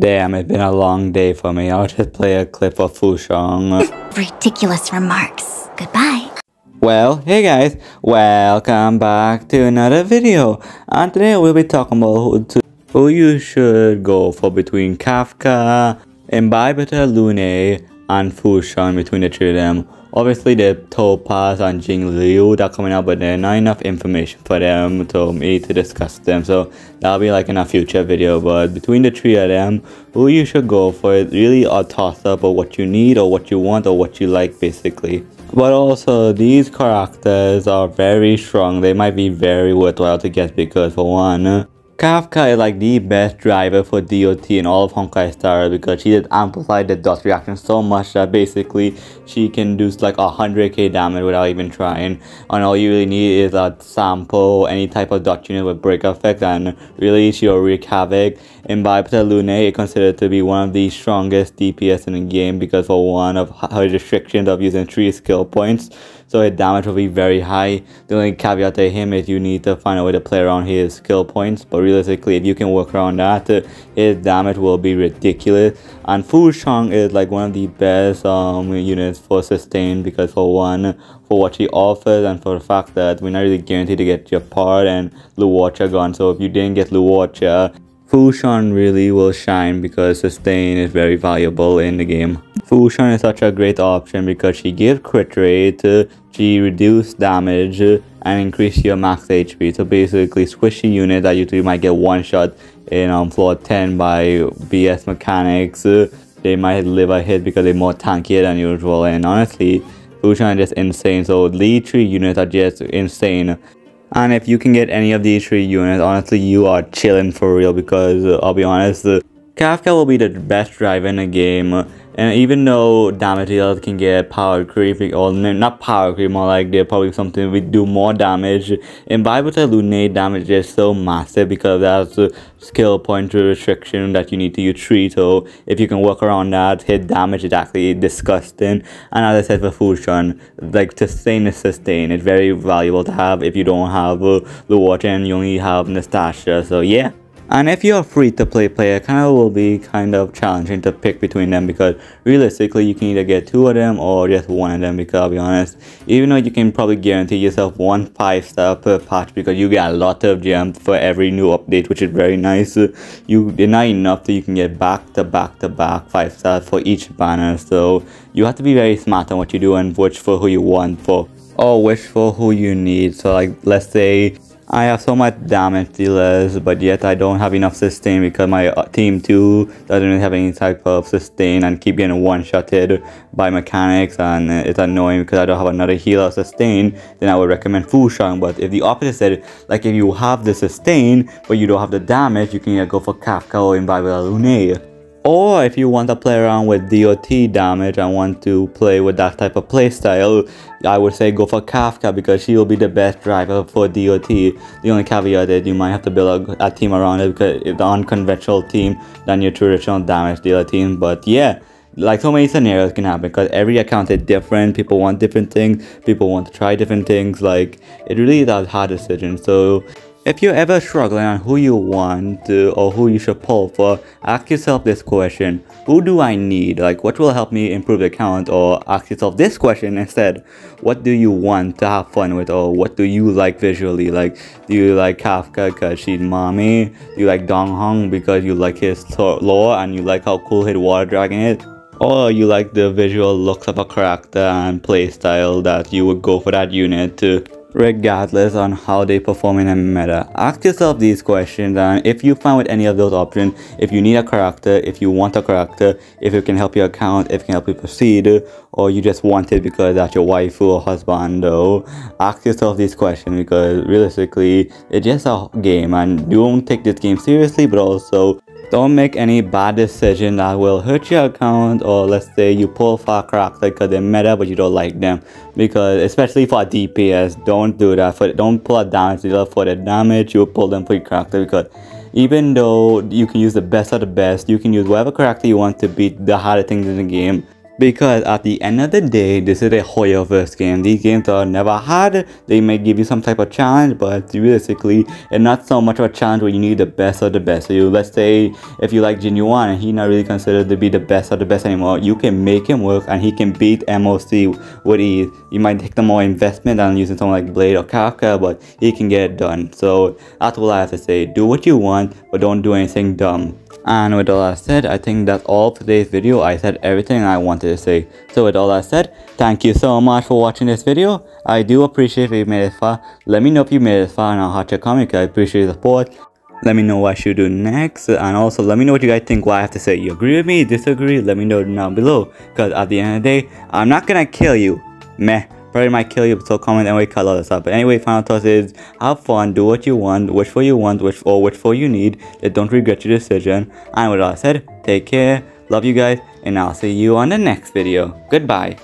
Damn, it's been a long day for me. I'll just play a clip of Fu Xuan. Ridiculous remarks. Goodbye. Well, hey guys, welcome back to another video. And today we'll be talking about who, to, who you should go for between Kafka, Imbibitor Lunae, and Fu Xuan between the three of them. Obviously, the Topaz and Jing Liu that coming out, but there's not enough information for them to me to discuss them. So that'll be like in a future video. But between the three of them, who you should go for is really a toss up of what you need or what you want or what you like, basically. But also, these characters are very strong. They might be very worthwhile to get because, for one, Kafka is like the best driver for DOT in all of Honkai Star because she just amplified the dot reaction so much that basically she can do like 100k damage without even trying. And all you really need is a sample, any type of dot unit with break effect and really she'll wreak havoc. And Imbibitor Lunae is considered to be one of the strongest DPS in the game because for one of her restrictions of using 3 skill points so his damage will be very high. The only caveat to him is you need to find a way to play around his skill points, but realistically, if you can work around that, his damage will be ridiculous. And Fu Xuan is like one of the best um, units for sustain because for one, for what she offers and for the fact that we're not really guaranteed to get your part and Luocha gone. So if you didn't get Luocha, Fu Xuan really will shine because sustain is very valuable in the game. Fu Xuan is such a great option because she gives crit rate, she reduce damage, and increase your max HP. So basically, squishy unit that usually might get one shot in um, floor 10 by BS mechanics, they might live a hit because they're more tankier than usual. And honestly, Fu Xuan is just insane. So lead 3 units are just insane. And if you can get any of these three units, honestly, you are chilling for real because uh, I'll be honest, uh, Kafka will be the best driver in the game and even though damage dealers can get power creep, or not power creep, more like they're probably something we do more damage. in Imbibitor Lunae damage is so massive because that's a skill point restriction that you need to use 3. So if you can work around that, hit damage is actually disgusting. And as I said for Fu Xuan, like sustain is sustain. It's very valuable to have if you don't have uh, the water and you only have Natasha. So yeah. And if you're a free-to-play player, kind of will be kind of challenging to pick between them because realistically, you can either get two of them or just one of them because I'll be honest, even though you can probably guarantee yourself one 5-star per patch because you get a lot of gems for every new update, which is very nice. You They're not enough that you can get back-to-back-to-back 5 stars for each banner, so you have to be very smart on what you do and wish for who you want for or wish for who you need. So like, let's say I have so much damage dealers, but yet I don't have enough sustain because my uh, team 2 doesn't have any type of sustain and keep getting one-shotted by mechanics and it's annoying because I don't have another healer sustain, then I would recommend Fu Xuan. But if the opposite said, like if you have the sustain, but you don't have the damage, you can go for Kafka or Imbibitor Lunae. Or if you want to play around with DOT damage and want to play with that type of playstyle, I would say go for Kafka because she will be the best driver for DOT. The only caveat is you might have to build a, a team around it because it's an unconventional team than your traditional damage dealer team. But yeah, like so many scenarios can happen because every account is different people want different things people want to try different things like it really is a hard decision so if you're ever struggling on who you want to, or who you should pull for, ask yourself this question. Who do I need? Like what will help me improve the account? Or ask yourself this question instead. What do you want to have fun with? Or what do you like visually? Like do you like Kafka because she's mommy? Do you like Dan Heng because you like his lore and you like how cool his water dragon is? Or you like the visual looks of a character and playstyle that you would go for that unit to regardless on how they perform in a meta. Ask yourself these questions and if you find with any of those options, if you need a character, if you want a character, if it can help your account, if it can help you proceed, or you just want it because that's your wife or husband, though, ask yourself these questions because realistically, it's just a game and don't take this game seriously, but also don't make any bad decision that will hurt your account or let's say you pull for a character because they're meta but you don't like them. Because especially for DPS, don't do that. For Don't pull a damage dealer for the damage, you pull them for your character because even though you can use the best of the best, you can use whatever character you want to beat the harder things in the game Because at the end of the day, this is a Hoyoverse game. These games are never hard. They may give you some type of challenge, but realistically, it's not so much of a challenge where you need the best of the best. So you, let's say if you like Jing Yuan and he not really considered to be the best of the best anymore, you can make him work and he can beat MOC with ease. You might take the more investment than using someone like Blade or Kafka, but he can get it done. So that's what I have to say. Do what you want, but don't do anything dumb. And with all that said, I think that's all for today's video. I said everything I wanted to say. So with all that said, thank you so much for watching this video. I do appreciate if you made it far. Let me know if you made it far and I'll hot your comment I appreciate the support. Let me know what I should do next and also let me know what you guys think what I have to say. You agree with me? Disagree? Let me know down below. Because at the end of the day, I'm not gonna kill you. Meh. Probably might kill you, so comment and we cut all this up. But anyway, final thoughts is have fun, do what you want, wish for you want, wish or wish for you need. don't regret your decision. And with all that said, take care, love you guys, and I'll see you on the next video. Goodbye.